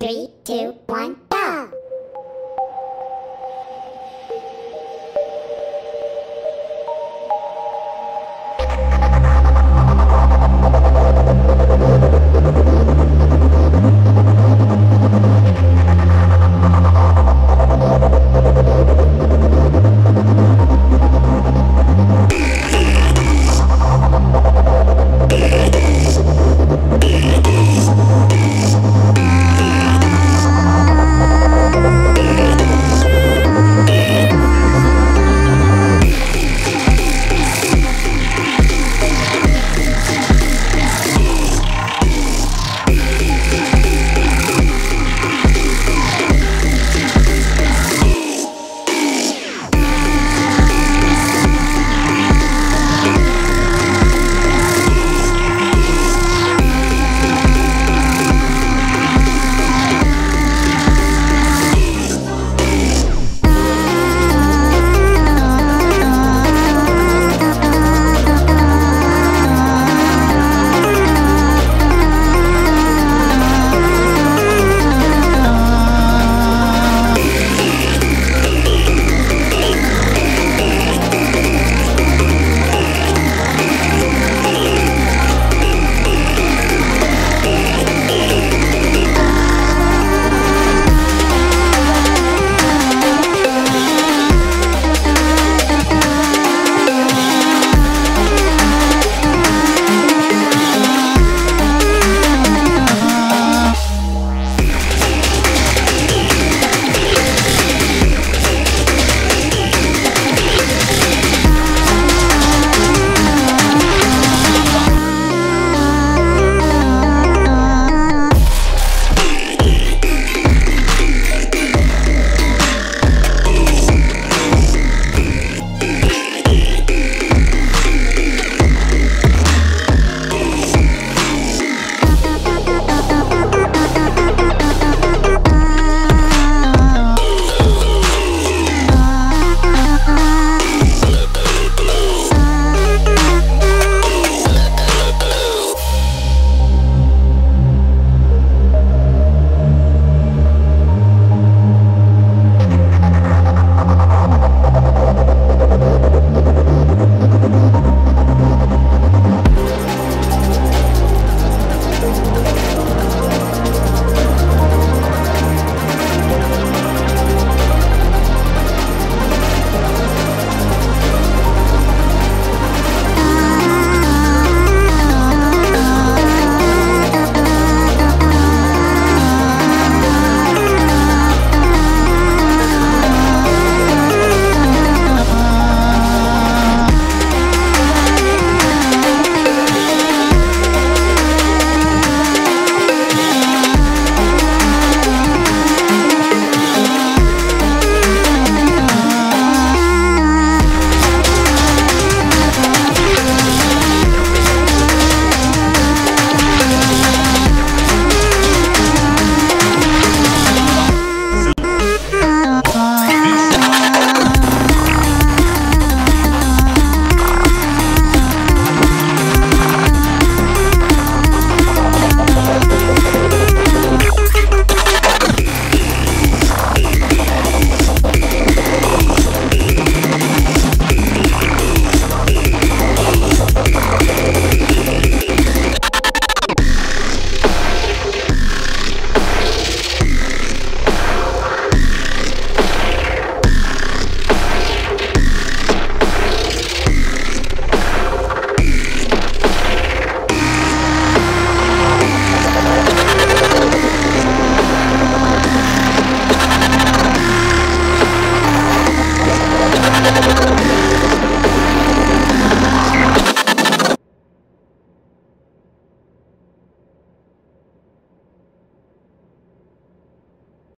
Three, two,